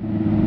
you